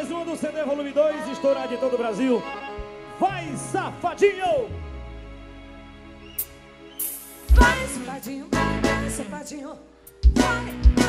mais uma do CD Volume 2, estourado em todo o Brasil. Vai, safadinho! Vai, safadinho, vai, safadinho. Vai,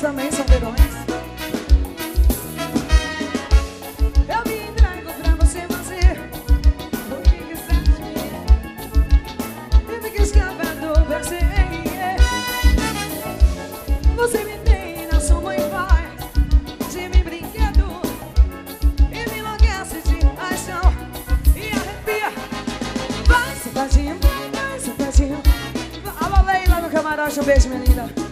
Também são verões Eu me entrego pra você fazer o que quiser de mim. E fica escapando pra você. Me tem na sua mãe faz de mim brinquedo e me enlouquece de paixão e arrepia. Vai, safadinho, vai, safadinho. Alô, Leila no camarote, um beijo, minha linda.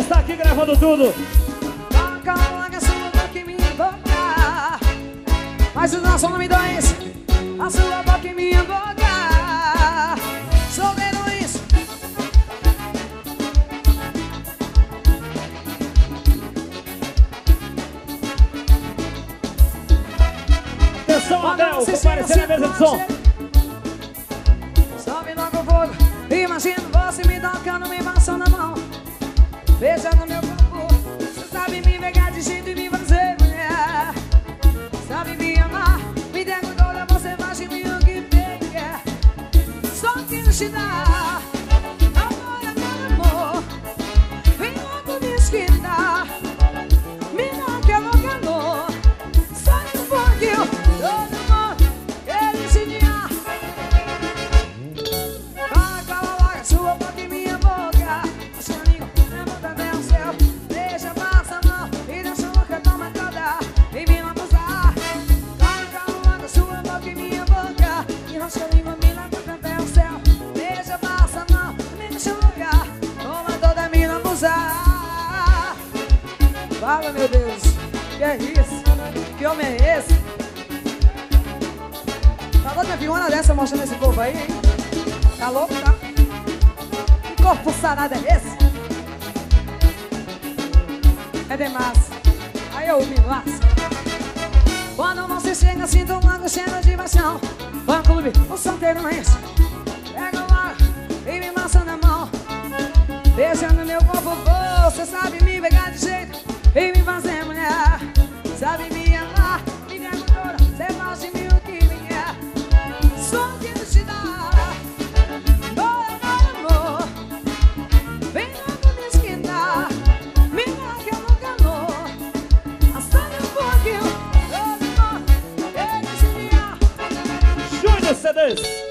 Está aqui gravando tudo. Toca logo a sua boca em minha boca. Mas o nosso nome dois. A sua boca em minha boca. Solteirões. Atenção, Quando Abel, você comparecer na mesa de som. Sobe logo o fogo. Imagino você me tocando, me passando a mão. Beijando no meu corpo. Você sabe me pegar de jeito e me fazer mulher. Sabe me amar, me derrubou, você faz de mim o que pega. Só quero te dar. Fala, meu Deus. Que é isso? Que homem é esse? Tá minha filhona dessa mostrando esse corpo aí, hein? Tá louco, tá? Que corpo sarado é esse? É demais. Aí eu me lasco. Quando você chega, sinto logo cheiro de paixão. Fã clube, o solteiro não é esse. Pega lá e me massa na mão. Beijando meu corpo, você sabe me pegar de jeito de